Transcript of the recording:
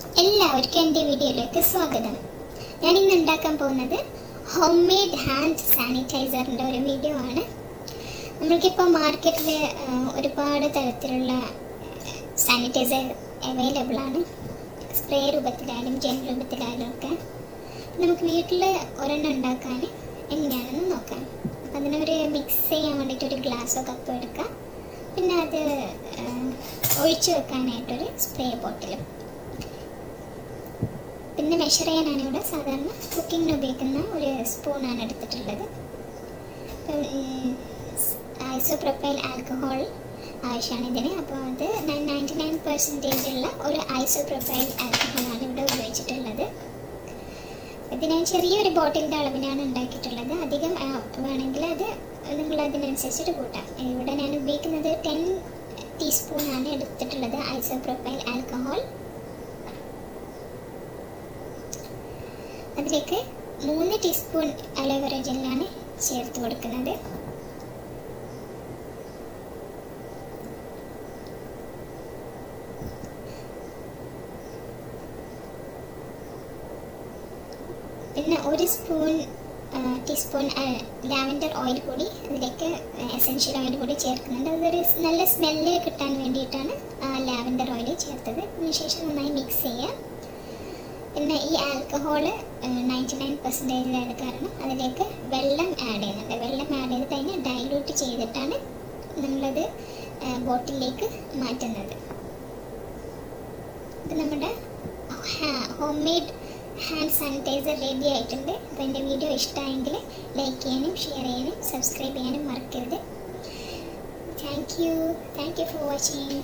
എല്ലാവർക്കും എന്റെ വീഡിയോയിലേക്ക് സ്വാഗതം. ഞാൻ ഇന്ന് ഉണ്ടാക്കാൻ പോകുന്നത് ഹോം മെയ്ഡ് ഹാൻഡ് സാനിറ്റൈസറിന്റെ ഒരു വീഡിയോ ആണ്. നമ്മൾക്കിപ്പോൾ മാർക്കറ്റിൽ ഒരുപാട് തരത്തിലുള്ള സാനിറ്റൈസർ അവൈലബിൾ ആണ്. സ്പ്രേ രൂപത്തിലായാലും ജെൽ രൂപത്തിലായാലും ഒക്കെ നമുക്ക് വീട്ടിൽ ഒരെണ്ണം ഉണ്ടാക്കാൻ എങ്ങനെയാണെന്ന് നോക്കാം. അപ്പം അതിനൊരു മിക്സ് ചെയ്യാൻ വേണ്ടിയിട്ട് ഒരു ഗ്ലാസ്സോ കപ്പോ എടുക്കാം പിന്നെ അത് ഒഴിച്ചു വെക്കാനായിട്ടൊരു സ്പ്രേ ബോട്ടിലും പിന്നെ മെഷർ ചെയ്യാനാണ് ഇവിടെ സാധാരണ കുക്കിങ്ങിന് ഉപയോഗിക്കുന്ന ഒരു സ്പൂണാണ് എടുത്തിട്ടുള്ളത്. ഐസോപ്രൊപ്പൈൽ ആൽക്കഹോൾ ആവശ്യമാണ് ഇതിന്. അപ്പോൾ അത് നയന്റി നയൻ പെർസെന്റേജ് ഉള്ള ഒരു ഐസോപ്രൊപ്പൈൽ ആൽക്കഹോളാണ് ഇവിടെ ഉപയോഗിച്ചിട്ടുള്ളത്. ഇത് ഞാൻ ചെറിയൊരു ബോട്ടിലിന്റെ അളവിനാണ് ഉണ്ടാക്കിയിട്ടുള്ളത്. അധികം വേണമെങ്കിൽ അത് നിങ്ങൾ അതിനനുസരിച്ചിട്ട് കൂട്ടാം. ഇവിടെ ഞാൻ ഉപയോഗിക്കുന്നത് ടെൻ ടീസ്പൂണാണ് എടുത്തിട്ടുള്ളത് ഐസോപ്രൊപ്പൈൽ ആൽക്കഹോൾ അതിലേക്ക് മൂന്ന് ടീസ്പൂൺ അലോവേറ ജെല്ലാണ് ചേർത്ത് കൊടുക്കുന്നത്. പിന്നെ ഒരു സ്പൂൺ ടീസ്പൂൺ ലാവൻഡർ ഓയിൽ കൂടി അതിലേക്ക് എസെൻഷ്യൽ ഓയിൽ കൂടി ചേർക്കുന്നുണ്ട്. അതൊരു നല്ല സ്മെല്ല് കിട്ടാൻ വേണ്ടിയിട്ടാണ് ലാവൻഡർ ഓയിൽ ചേർത്തത്. അതിനുശേഷം നന്നായി മിക്സ് ചെയ്യുക പിന്നെ ഈ ആൽക്കഹോൾ നയന്റി നയൻ പെർസെന്റേജിലാണ് കാരണം അതിലേക്ക് വെള്ളം ആഡ് ചെയ്യുന്നുണ്ട്. വെള്ളം ആഡ് ചെയ്ത് കഴിഞ്ഞ് ഡൈലൂട്ട് ചെയ്തിട്ടാണ് നമ്മളത് ബോട്ടിലേക്ക് മാറ്റുന്നത്. ഇത് നമ്മുടെ home made hand sanitiser ready ആയിട്ടുണ്ട്. അപ്പോൾ എന്റെ വീഡിയോ ഇഷ്ടമായെങ്കിൽ ലൈക്ക് ചെയ്യാനും ഷെയർ ചെയ്യാനും സബ്സ്ക്രൈബ് ചെയ്യാനും മറക്കരുത്. Thank you. Thank you for watching.